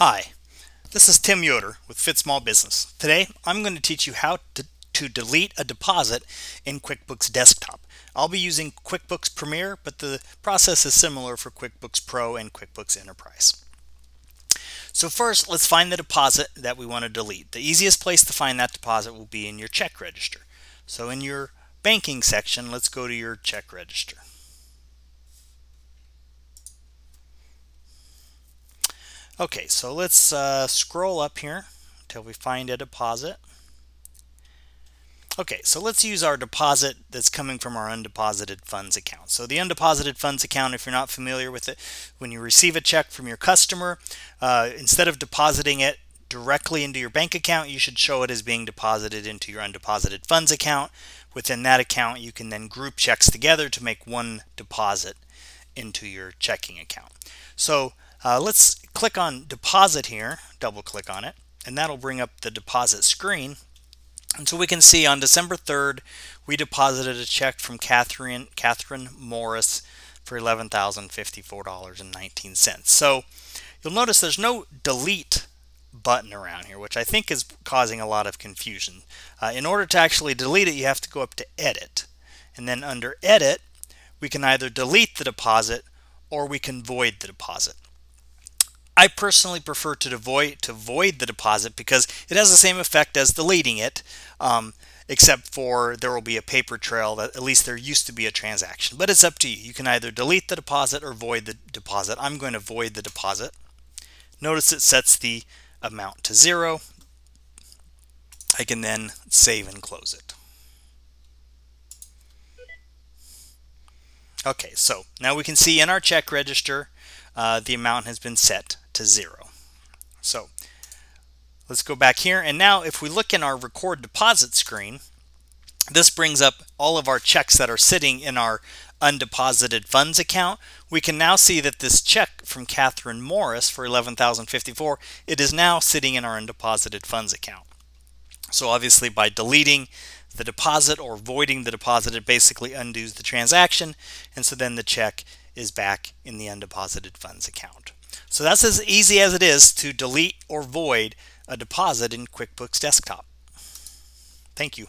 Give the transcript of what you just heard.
Hi, this is Tim Yoder with Fit Small Business. Today I'm going to teach you how to, to delete a deposit in QuickBooks Desktop. I'll be using QuickBooks Premier, but the process is similar for QuickBooks Pro and QuickBooks Enterprise. So first, let's find the deposit that we want to delete. The easiest place to find that deposit will be in your check register. So in your banking section, let's go to your check register. Okay, so let's uh, scroll up here until we find a deposit. Okay, so let's use our deposit that's coming from our undeposited funds account. So the undeposited funds account, if you're not familiar with it, when you receive a check from your customer, uh, instead of depositing it directly into your bank account, you should show it as being deposited into your undeposited funds account. Within that account, you can then group checks together to make one deposit into your checking account. So uh, let's click on deposit here, double click on it, and that'll bring up the deposit screen. And so we can see on December 3rd, we deposited a check from Catherine, Catherine Morris for $11,054.19. So you'll notice there's no delete button around here, which I think is causing a lot of confusion. Uh, in order to actually delete it, you have to go up to edit. And then under edit, we can either delete the deposit or we can void the deposit. I personally prefer to void to void the deposit because it has the same effect as deleting it, um, except for there will be a paper trail that at least there used to be a transaction. But it's up to you. You can either delete the deposit or void the deposit. I'm going to void the deposit. Notice it sets the amount to zero. I can then save and close it. Okay, so now we can see in our check register uh, the amount has been set to zero. So let's go back here. And now if we look in our record deposit screen, this brings up all of our checks that are sitting in our undeposited funds account. We can now see that this check from Catherine Morris for 11,054, it is now sitting in our undeposited funds account. So obviously by deleting the deposit or voiding the deposit, it basically undoes the transaction. And so then the check is back in the undeposited funds account. So that's as easy as it is to delete or void a deposit in QuickBooks Desktop. Thank you.